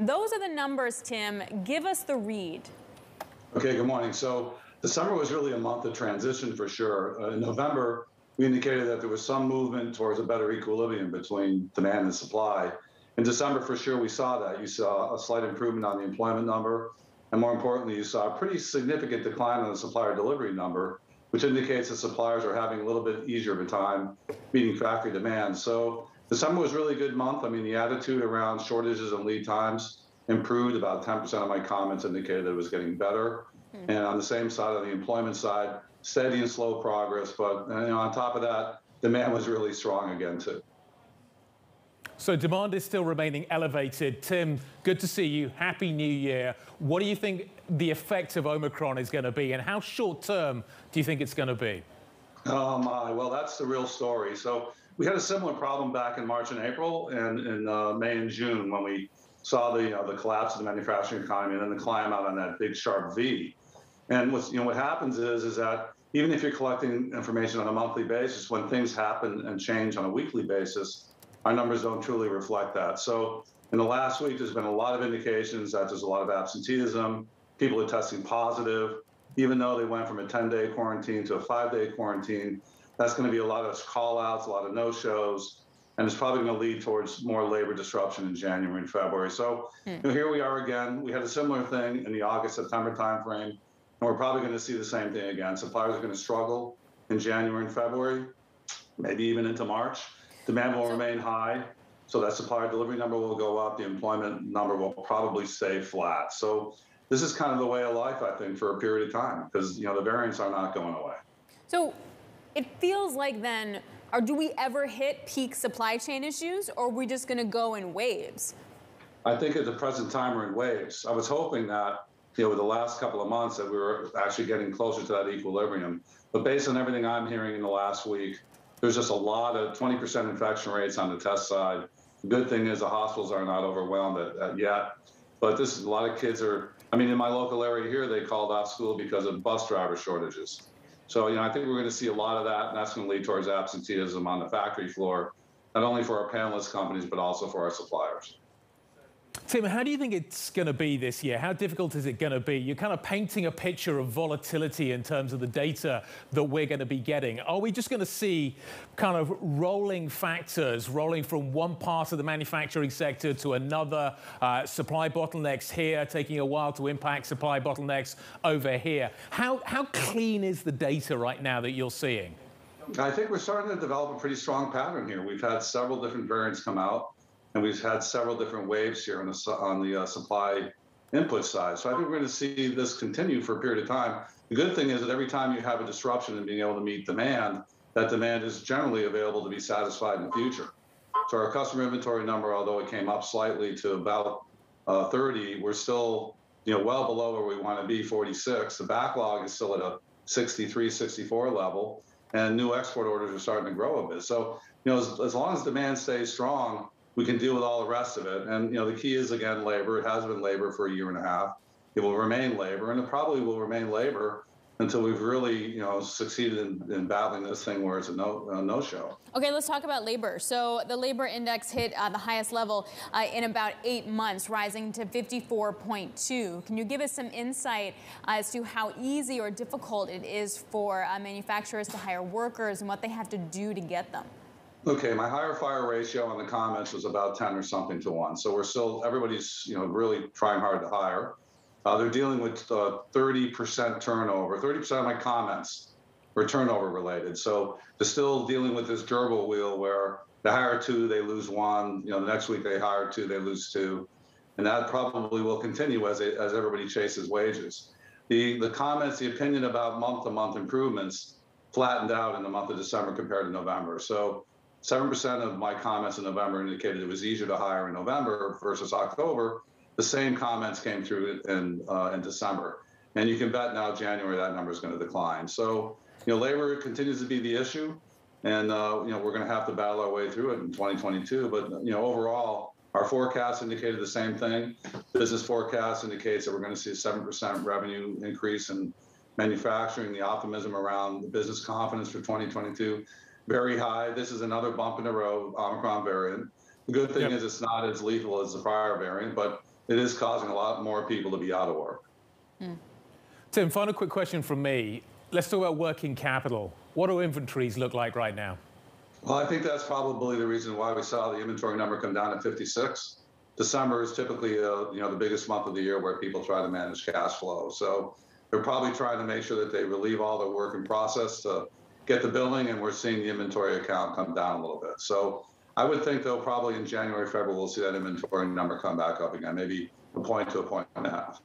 Those are the numbers, Tim. Give us the read. Okay, good morning. So the summer was really a month of transition for sure. Uh, in November, we indicated that there was some movement towards a better equilibrium between demand and supply. In December, for sure, we saw that. You saw a slight improvement on the employment number. And more importantly, you saw a pretty significant decline on the supplier delivery number, which indicates that suppliers are having a little bit easier of a time meeting factory demand. So December was really a good month. I mean, the attitude around shortages and lead times improved. About 10% of my comments indicated that it was getting better. Mm-hmm. And on the same side of the employment side, steady and slow progress. But you know, on top of that, demand was really strong again too. So demand is still remaining elevated. Tim, good to see you. Happy New Year. What do you think the effect of Omicron is going to be, and how short term do you think it's going to be? Oh my! Well, that's the real story. So we had a similar problem back in March and April, and in uh, May and June when we saw the you know, the collapse of the manufacturing economy and then the climb out on that big sharp V. And what's, you know, what happens is, is that even if you're collecting information on a monthly basis, when things happen and change on a weekly basis, our numbers don't truly reflect that. So in the last week, there's been a lot of indications that there's a lot of absenteeism. People are testing positive, even though they went from a 10-day quarantine to a five-day quarantine. That's going to be a lot of call-outs, a lot of no-shows, and it's probably going to lead towards more labor disruption in January and February. So mm. you know, here we are again. We had a similar thing in the August-September timeframe. And we're probably going to see the same thing again. Suppliers are going to struggle in January and February, maybe even into March. Demand will remain high, so that supplier delivery number will go up. The employment number will probably stay flat. So this is kind of the way of life, I think, for a period of time because you know the variants are not going away. So it feels like then, or do we ever hit peak supply chain issues, or are we just going to go in waves? I think at the present time we're in waves. I was hoping that you know, with the last couple of months that we were actually getting closer to that equilibrium. But based on everything I'm hearing in the last week, there's just a lot of 20% infection rates on the test side. The good thing is the hospitals are not overwhelmed at, at yet. But this is a lot of kids are, I mean, in my local area here, they called off school because of bus driver shortages. So, you know, I think we're going to see a lot of that, and that's going to lead towards absenteeism on the factory floor, not only for our panelist companies, but also for our suppliers. Tim, how do you think it's going to be this year? How difficult is it going to be? You're kind of painting a picture of volatility in terms of the data that we're going to be getting. Are we just going to see kind of rolling factors, rolling from one part of the manufacturing sector to another, uh, supply bottlenecks here, taking a while to impact supply bottlenecks over here? How, how clean is the data right now that you're seeing? I think we're starting to develop a pretty strong pattern here. We've had several different variants come out and we've had several different waves here on the on the uh, supply input side. So I think we're going to see this continue for a period of time. The good thing is that every time you have a disruption in being able to meet demand, that demand is generally available to be satisfied in the future. So our customer inventory number, although it came up slightly to about uh, 30, we're still you know well below where we want to be, 46. The backlog is still at a 63, 64 level, and new export orders are starting to grow a bit. So you know as, as long as demand stays strong, we can deal with all the rest of it. And you know, the key is again labor. It has been labor for a year and a half. It will remain labor, and it probably will remain labor until we've really, you know, succeeded in, in battling this thing where it's a no, a no show. Okay, let's talk about labor. So the labor index hit uh, the highest level uh, in about eight months, rising to 54.2. Can you give us some insight as to how easy or difficult it is for uh, manufacturers to hire workers and what they have to do to get them? Okay, my hire fire ratio on the comments was about 10 or something to one. So we're still, everybody's, you know, really trying hard to hire. Uh, they're dealing with 30% uh, turnover. 30% of my comments were turnover related. So they're still dealing with this gerbil wheel where they hire two, they lose one. You know, the next week they hire two, they lose two. And that probably will continue as, it, as everybody chases wages. The, the comments, the opinion about month to month improvements flattened out in the month of December compared to November. So 7% of my comments in November indicated it was easier to hire in November versus October. The same comments came through in, uh, in December. And you can bet now January that number is going to decline. So, you know, labor continues to be the issue. And, uh, you know, we're going to have to battle our way through it in 2022. But, you know, overall, our forecast indicated the same thing. Business forecast indicates that we're going to see a 7% revenue increase in manufacturing, the optimism around the business confidence for 2022 very high. This is another bump in the road, Omicron variant. The good thing yep. is it's not as lethal as the prior variant, but it is causing a lot more people to be out of work. Tim, final quick question from me. Let's talk about working capital. What do inventories look like right now? Well, I think that's probably the reason why we saw the inventory number come down to 56. December is typically uh, you know the biggest month of the year where people try to manage cash flow. So they're probably trying to make sure that they relieve all their work in process to get the billing, and we're seeing the inventory account come down a little bit. So I would think though probably in January, February we'll see that inventory number come back up again, maybe a point to a point and a half.